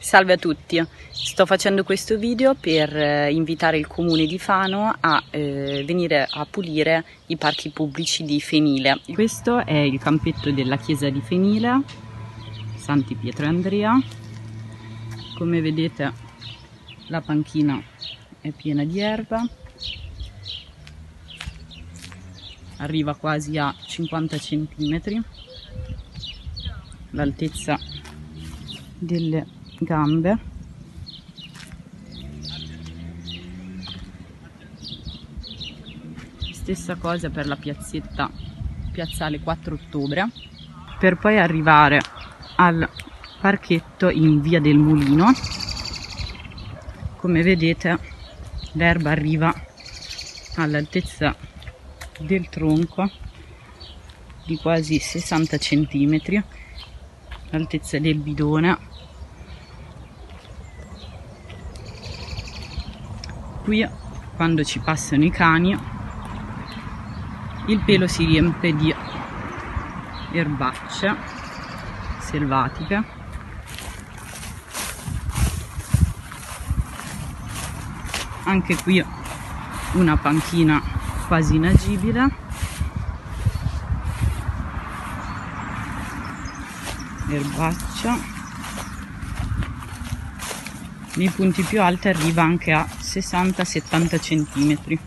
Salve a tutti, sto facendo questo video per eh, invitare il comune di Fano a eh, venire a pulire i parchi pubblici di Fenile. Questo è il campetto della chiesa di Fenile, Santi Pietro e Andrea. Come vedete la panchina è piena di erba, arriva quasi a 50 cm l'altezza delle gambe. Stessa cosa per la piazzetta piazzale 4 ottobre. Per poi arrivare al parchetto in via del mulino. Come vedete l'erba arriva all'altezza del tronco di quasi 60 cm l'altezza del bidone qui quando ci passano i cani il pelo si riempie di erbacce selvatiche. Anche qui una panchina quasi inagibile. Erbaccia. Nei punti più alti arriva anche a 60-70 cm